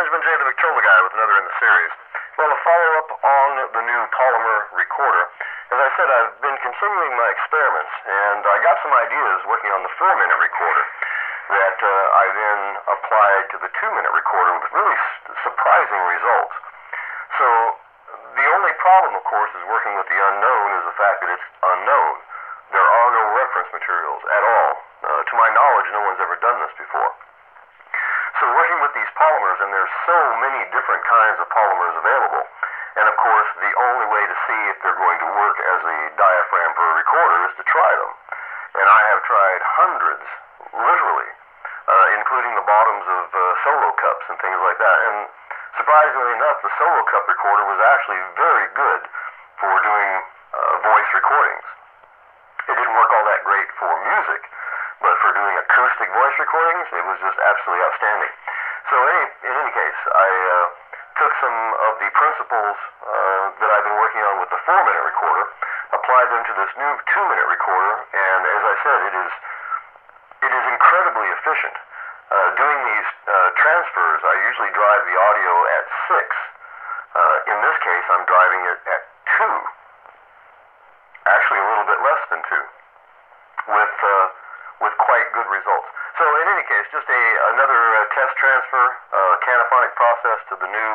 Benjamin J. the Victrola guy with another in the series. Well, a follow-up on the new polymer recorder. As I said, I've been continuing my experiments, and I got some ideas working on the four-minute recorder that uh, I then applied to the two-minute recorder with really surprising results. So the only problem, of course, is working with the unknown is the fact that it's unknown. There are no reference materials at all. Uh, to my knowledge, no one's ever done this before. With these polymers, and there's so many different kinds of polymers available, and of course, the only way to see if they're going to work as a diaphragm for a recorder is to try them. And I have tried hundreds, literally, uh, including the bottoms of uh, solo cups and things like that. And surprisingly enough, the solo cup recorder was actually very good for doing uh, voice recordings. It didn't work all that great for music, but for doing acoustic voice recordings, it was just absolutely outstanding. So any, in any case, I uh, took some of the principles uh, that I've been working on with the four-minute recorder, applied them to this new two-minute recorder, and as I said, it is it is incredibly efficient. Uh, doing these uh, transfers, I usually drive the audio at six. Uh, in this case, I'm driving it at two. Actually, a little bit less than two, with uh, with quite good results. In any case, just a another uh, test transfer, uh, process to the new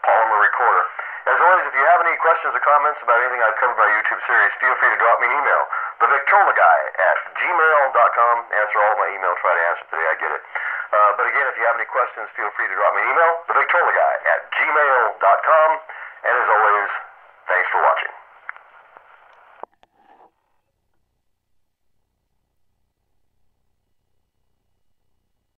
polymer recorder. As always, if you have any questions or comments about anything I've covered by YouTube series, feel free to drop me an email. The Victrola Guy at gmail.com. Answer all my emails. Try to answer today. I get it. Uh, but again, if you have any questions, feel free to drop me an email. The